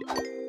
you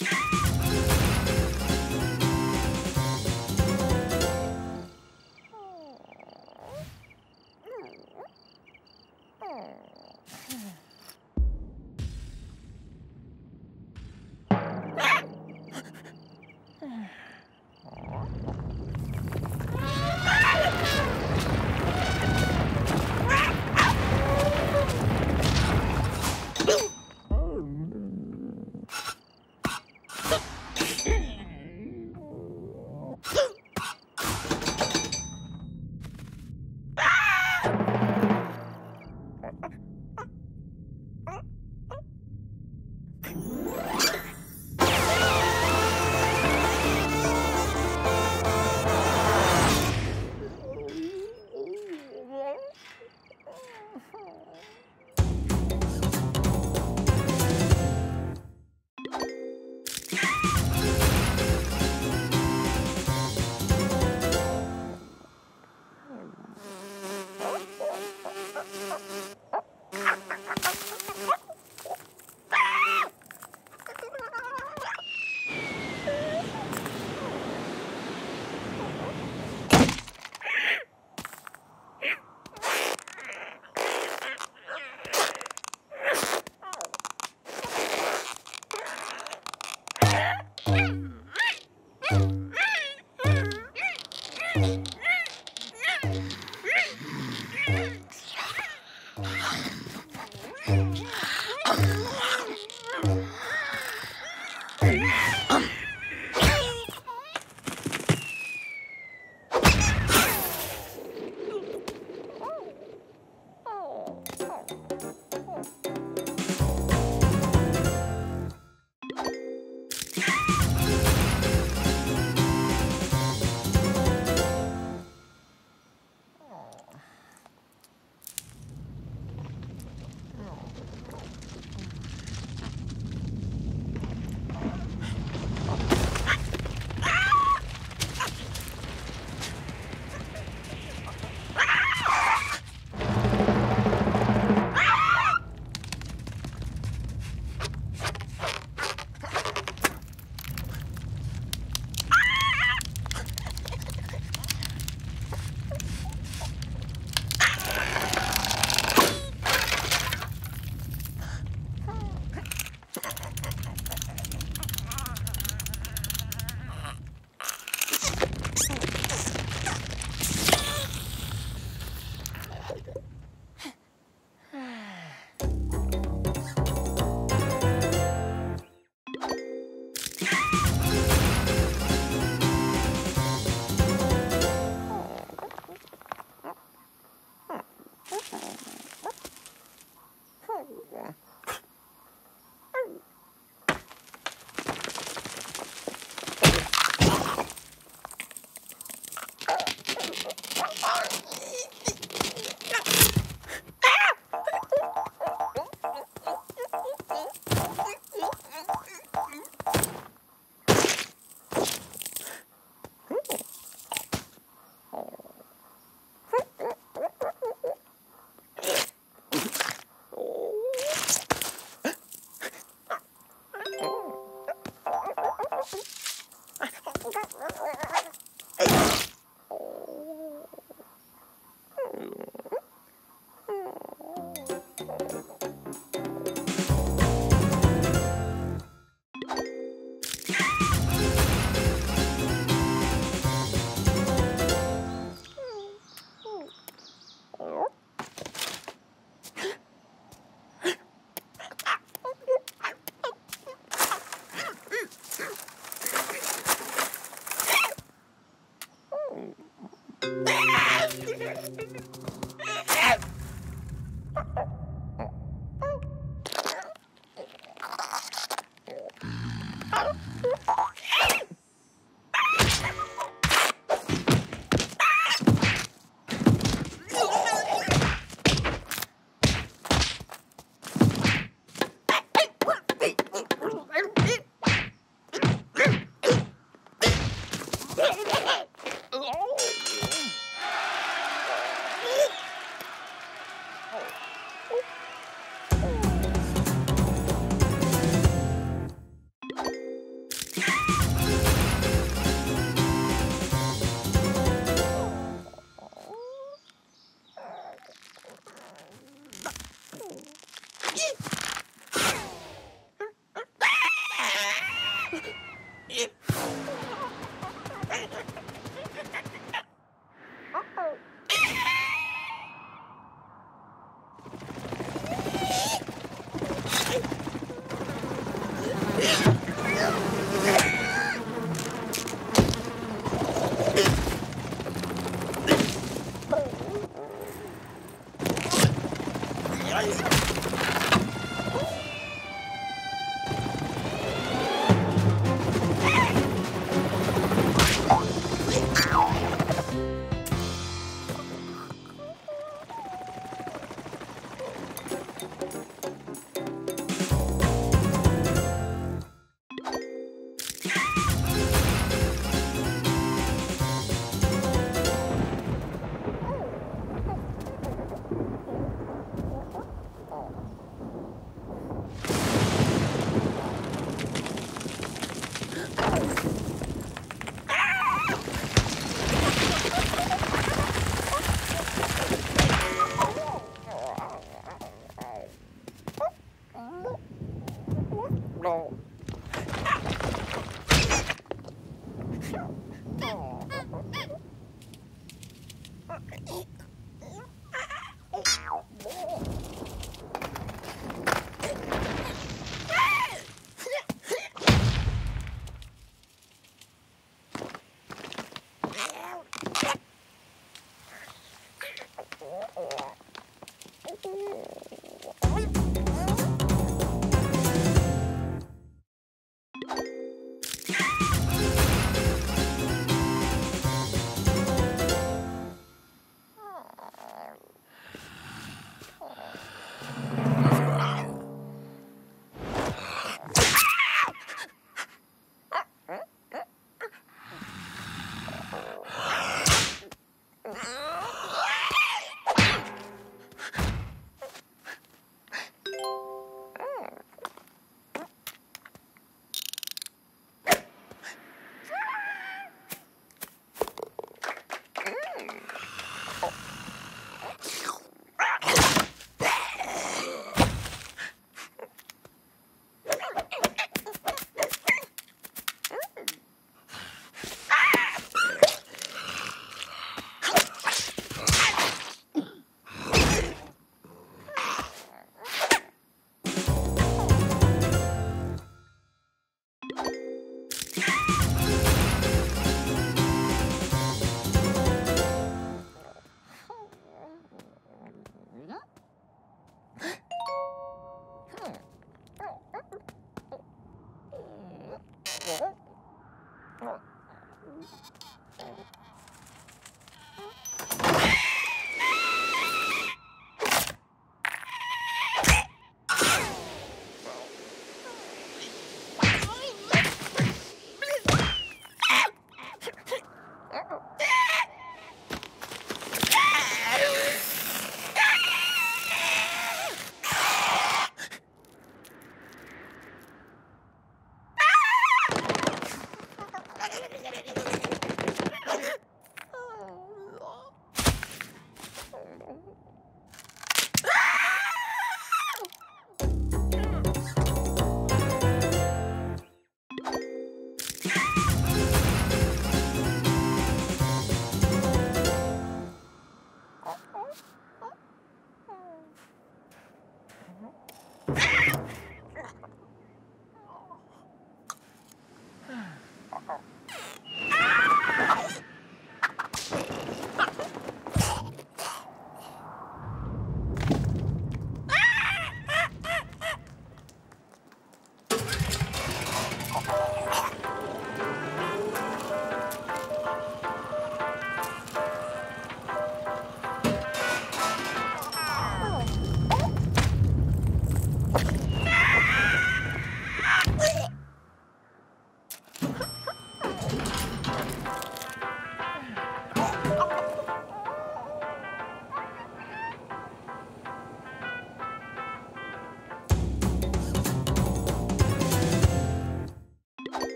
Yeah. up. You Mm-hmm.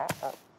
Uh-oh.